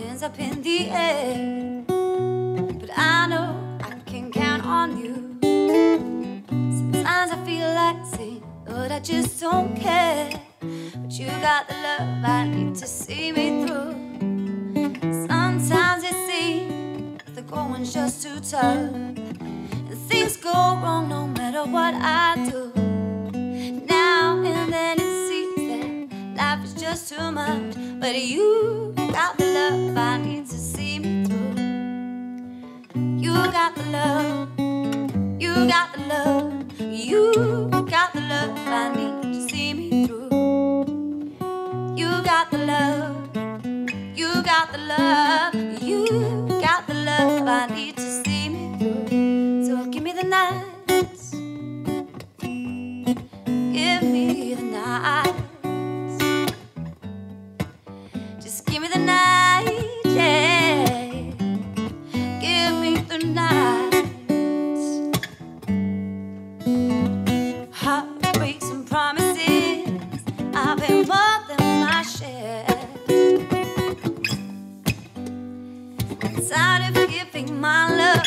hands up in the air. But I know I can count on you. Sometimes I feel like saying, Lord, I just don't care. But you got the love I need to see me through. Sometimes it seems the going's just too tough. And things go wrong no matter what I do. Now and then it seems that life is just too much. But you got the love I need to see me through. You got the love. You got the love. You got the love I need to see me through. You got the love. You got the love. You got the love I need to Just give me the night, yeah. Give me the nights. Heartbreaks and promises. I've been more than my share. Tired of giving my love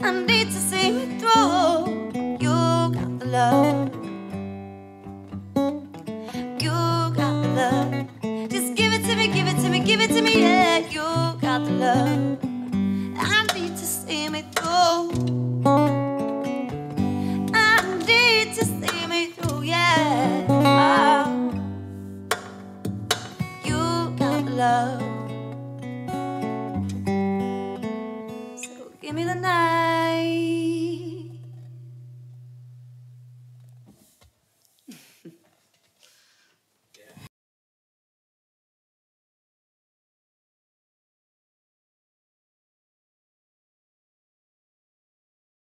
I need to see me through. You got the love. You got the love. Just give it to me, give it to me, give it to me. Yeah, you got the love. I need to see me through.